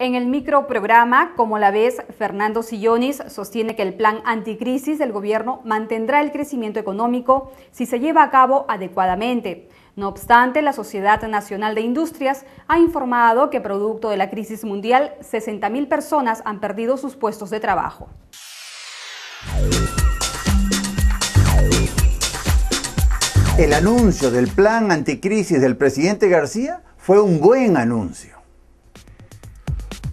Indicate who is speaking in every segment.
Speaker 1: En el microprograma, como la vez, Fernando Sillonis sostiene que el plan anticrisis del gobierno mantendrá el crecimiento económico si se lleva a cabo adecuadamente. No obstante, la Sociedad Nacional de Industrias ha informado que producto de la crisis mundial, 60.000 personas han perdido sus puestos de trabajo.
Speaker 2: El anuncio del plan anticrisis del presidente García fue un buen anuncio.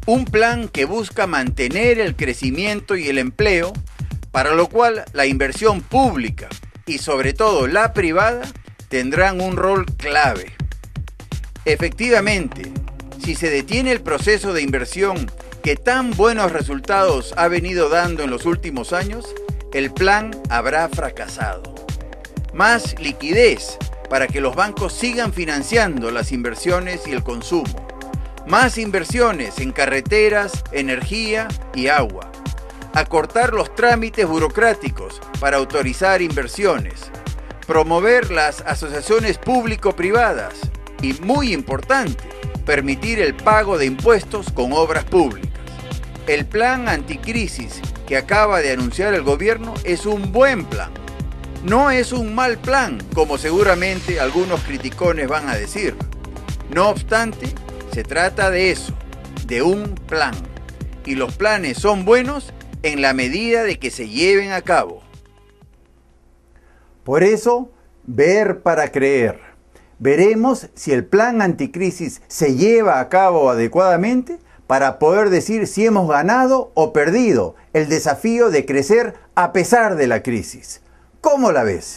Speaker 3: Un plan que busca mantener el crecimiento y el empleo, para lo cual la inversión pública y sobre todo la privada tendrán un rol clave. Efectivamente, si se detiene el proceso de inversión que tan buenos resultados ha venido dando en los últimos años, el plan habrá fracasado. Más liquidez para que los bancos sigan financiando las inversiones y el consumo. Más inversiones en carreteras, energía y agua. Acortar los trámites burocráticos para autorizar inversiones promover las asociaciones público-privadas y, muy importante, permitir el pago de impuestos con obras públicas. El plan anticrisis que acaba de anunciar el gobierno es un buen plan. No es un mal plan, como seguramente algunos criticones van a decir. No obstante, se trata de eso, de un plan. Y los planes son buenos en la medida de que se lleven a cabo.
Speaker 2: Por eso, ver para creer. Veremos si el plan anticrisis se lleva a cabo adecuadamente para poder decir si hemos ganado o perdido el desafío de crecer a pesar de la crisis. ¿Cómo la ves?